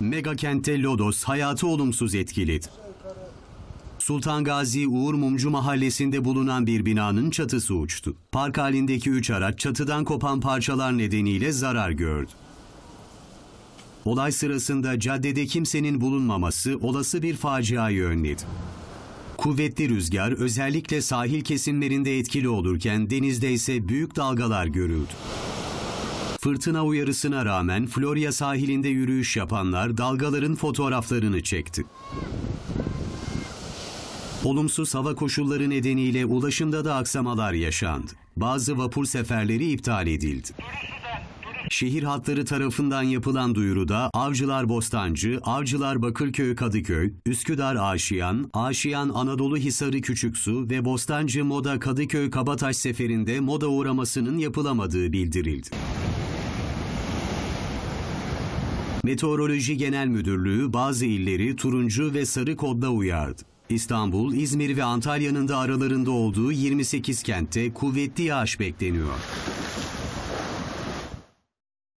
Mega kentte Lodos hayatı olumsuz etkiledi. Sultan Gazi Uğur Mumcu mahallesinde bulunan bir binanın çatısı uçtu. Park halindeki üç araç çatıdan kopan parçalar nedeniyle zarar gördü. Olay sırasında caddede kimsenin bulunmaması olası bir faciayı önledi. Kuvvetli rüzgar özellikle sahil kesimlerinde etkili olurken denizde ise büyük dalgalar görüldü. Fırtına uyarısına rağmen Florya sahilinde yürüyüş yapanlar dalgaların fotoğraflarını çekti. Olumsuz hava koşulları nedeniyle ulaşımda da aksamalar yaşandı. Bazı vapur seferleri iptal edildi. Şehir hatları tarafından yapılan duyuruda Avcılar Bostancı, Avcılar Bakırköy Kadıköy, Üsküdar Aşiyan, Aşiyan Anadolu Hisarı Küçüksu ve Bostancı Moda Kadıköy Kabataş seferinde moda uğramasının yapılamadığı bildirildi. Meteoroloji Genel Müdürlüğü bazı illeri turuncu ve sarı kodla uyardı. İstanbul, İzmir ve Antalya'nın da aralarında olduğu 28 kentte kuvvetli yağış bekleniyor.